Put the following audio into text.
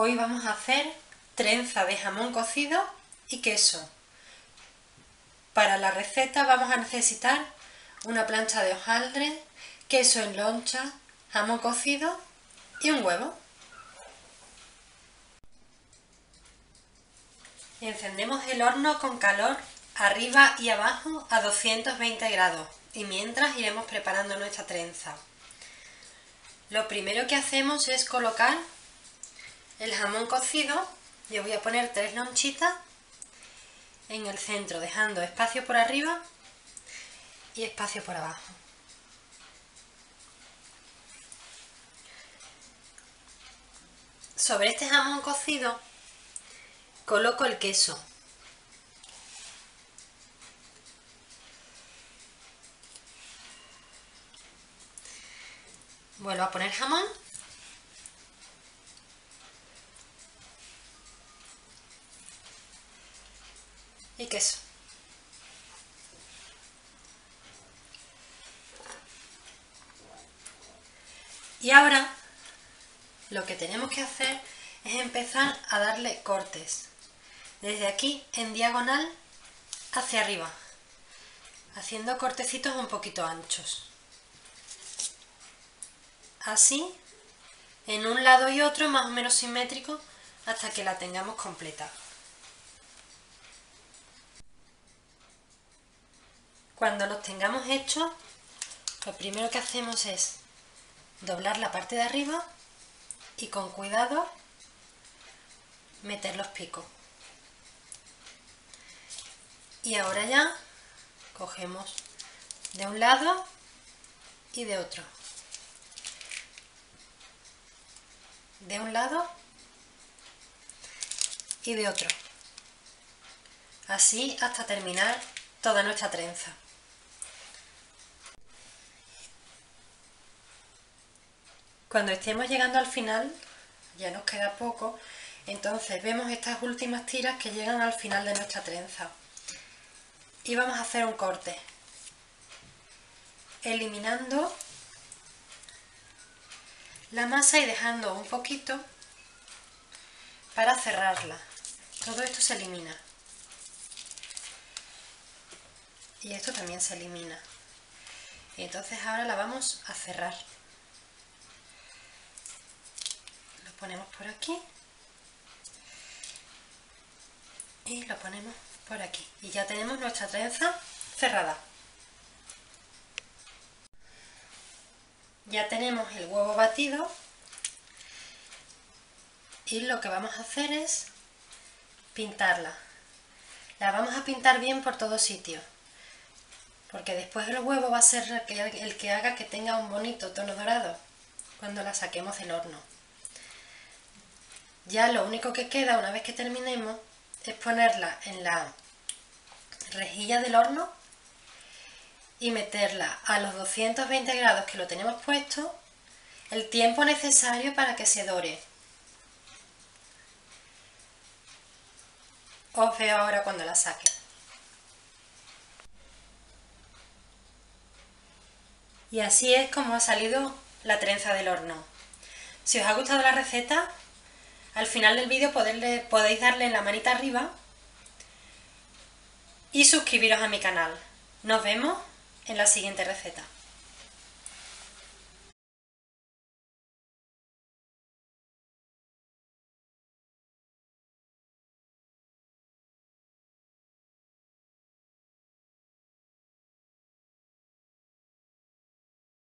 Hoy vamos a hacer trenza de jamón cocido y queso. Para la receta vamos a necesitar una plancha de hojaldre, queso en loncha, jamón cocido y un huevo. Encendemos el horno con calor arriba y abajo a 220 grados y mientras iremos preparando nuestra trenza. Lo primero que hacemos es colocar el jamón cocido, yo voy a poner tres lonchitas en el centro, dejando espacio por arriba y espacio por abajo. Sobre este jamón cocido coloco el queso. Vuelvo a poner jamón y queso. Y ahora lo que tenemos que hacer es empezar a darle cortes. Desde aquí en diagonal hacia arriba, haciendo cortecitos un poquito anchos. Así, en un lado y otro más o menos simétrico hasta que la tengamos completa. Cuando los tengamos hechos, lo primero que hacemos es doblar la parte de arriba y con cuidado meter los picos. Y ahora ya cogemos de un lado y de otro. De un lado y de otro. Así hasta terminar toda nuestra trenza. Cuando estemos llegando al final, ya nos queda poco, entonces vemos estas últimas tiras que llegan al final de nuestra trenza. Y vamos a hacer un corte, eliminando la masa y dejando un poquito para cerrarla. Todo esto se elimina. Y esto también se elimina. Y entonces ahora la vamos a cerrar. Ponemos por aquí. Y lo ponemos por aquí. Y ya tenemos nuestra trenza cerrada. Ya tenemos el huevo batido. Y lo que vamos a hacer es pintarla. La vamos a pintar bien por todo sitio porque después el huevo va a ser el que haga que tenga un bonito tono dorado cuando la saquemos del horno ya lo único que queda una vez que terminemos es ponerla en la rejilla del horno y meterla a los 220 grados que lo tenemos puesto el tiempo necesario para que se dore. Os veo ahora cuando la saque. Y así es como ha salido la trenza del horno. Si os ha gustado la receta, al final del vídeo podéis darle la manita arriba y suscribiros a mi canal. Nos vemos en la siguiente receta.